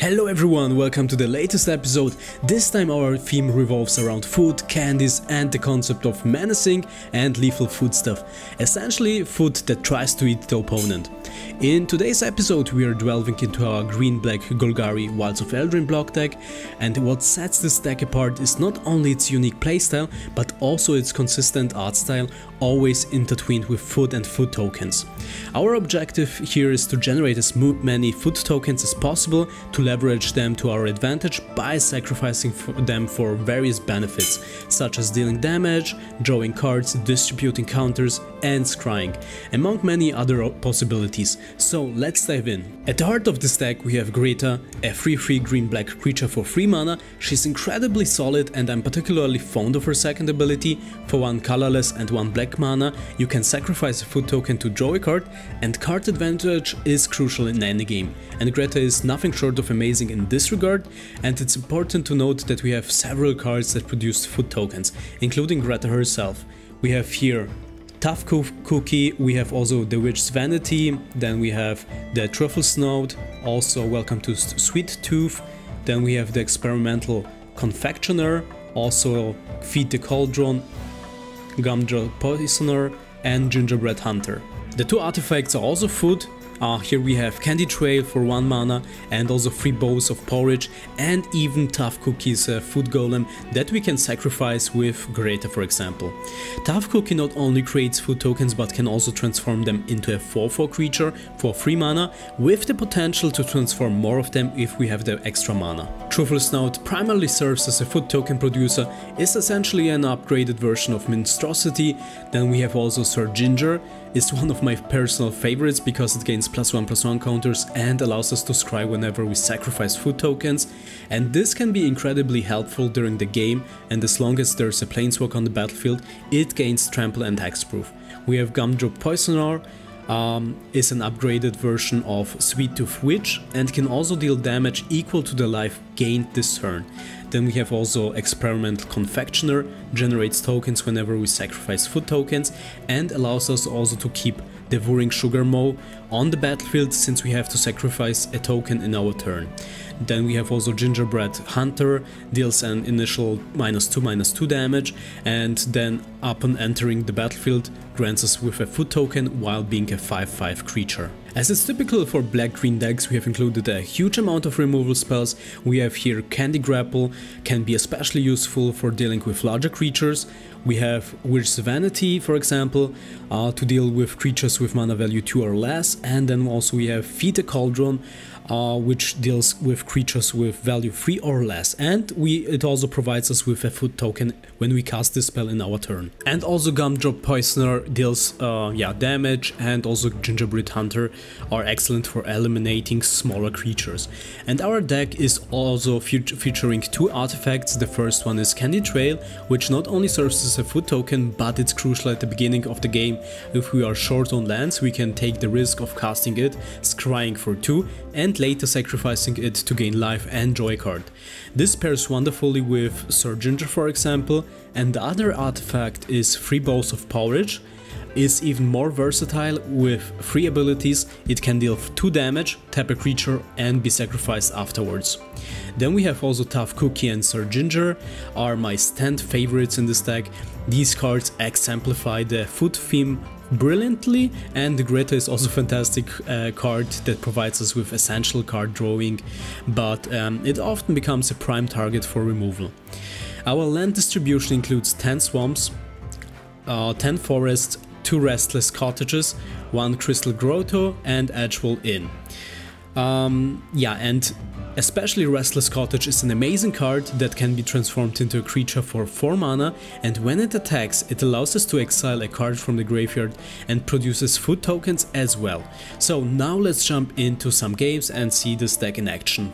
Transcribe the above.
Hello everyone, welcome to the latest episode. This time our theme revolves around food, candies and the concept of menacing and lethal food stuff. Essentially food that tries to eat the opponent. In today's episode we are delving into our green-black Golgari Wilds of Eldraine block deck and what sets this deck apart is not only its unique playstyle but also its consistent art style always intertwined with food and food tokens. Our objective here is to generate as many food tokens as possible to leverage them to our advantage by sacrificing them for various benefits, such as dealing damage, drawing cards, distributing counters and scrying, among many other possibilities. So let's dive in. At the heart of this deck we have Greta, a 3-3 green-black creature for 3 mana. She's incredibly solid and I'm particularly fond of her second ability. For one colorless and one black mana, you can sacrifice a food token to draw a card and card advantage is crucial in any game. And Greta is nothing short of amazing in this regard and it's important to note that we have several cards that produce food tokens, including Greta herself. We have here Tough Cookie, we have also the Witch's Vanity, then we have the Truffle Snout, also welcome to Sweettooth, then we have the Experimental Confectioner, also Feed the Cauldron, Gumdrop Poisoner and Gingerbread Hunter. The two artifacts are also food, uh, here we have Candy Trail for 1 mana and also 3 bowls of porridge and even Tough Cookies uh, food golem that we can sacrifice with Greta for example. Tough Cookie not only creates food tokens but can also transform them into a 4-4 creature for 3 mana with the potential to transform more of them if we have the extra mana. Truffle Snout primarily serves as a food token producer, is essentially an upgraded version of Minstrosity, then we have also Syr Ginger, is one of my personal favorites because it gains plus one plus one counters and allows us to scry whenever we sacrifice food tokens. And this can be incredibly helpful during the game and as long as there's a planeswalk on the battlefield it gains trample and hexproof. We have Gumdrop Poisoner, um, is an upgraded version of Sweettooth Witch and can also deal damage equal to the life gained this turn. Then we have also Experimental Confectioner, generates tokens whenever we sacrifice food tokens and allows us also to keep Devouring Sugar Maw on the battlefield since we have to sacrifice a token in our turn. Then we have also Gingerbread Hunter, deals an initial minus 2 minus 2 damage and then upon entering the battlefield grants us with a food token while being a 5-5 creature. As is typical for black-green decks, we have included a huge amount of removal spells. We have here Candy Grapple, can be especially useful for dealing with larger creatures. We have Witch's Vanity, for example, uh, to deal with creatures with mana value 2 or less, and then also we have the Cauldron, uh, which deals with creatures with value 3 or less and we it also provides us with a food token when we cast this spell in our turn. And also Gumdrop Poisoner deals uh, yeah, damage and also Gingerbread Hunter are excellent for eliminating smaller creatures. And our deck is also featuring two artifacts, the first one is Candy Trail which not only serves as a food token but it's crucial at the beginning of the game. If we are short on lands we can take the risk of casting it, scrying for 2 and later sacrificing it to gain life and joy card. This pairs wonderfully with Syr Ginger for example, and the other artifact is 3 Bowls of Porridge, is even more versatile with 3 abilities, it can deal 2 damage, tap a creature and be sacrificed afterwards. Then we have also Tough Cookie and Syr Ginger, are my stand favorites in this deck. These cards exemplify the food theme brilliantly and the Greta is also a fantastic uh, card that provides us with essential card drawing but um, it often becomes a prime target for removal. Our land distribution includes 10 swamps, uh, 10 forests, 2 restless cottages, 1 crystal grotto and Edgewall Inn. Um, yeah and Especially Restless Cottage is an amazing card that can be transformed into a creature for 4 mana and when it attacks it allows us to exile a card from the graveyard and produces food tokens as well. So now let's jump into some games and see this deck in action.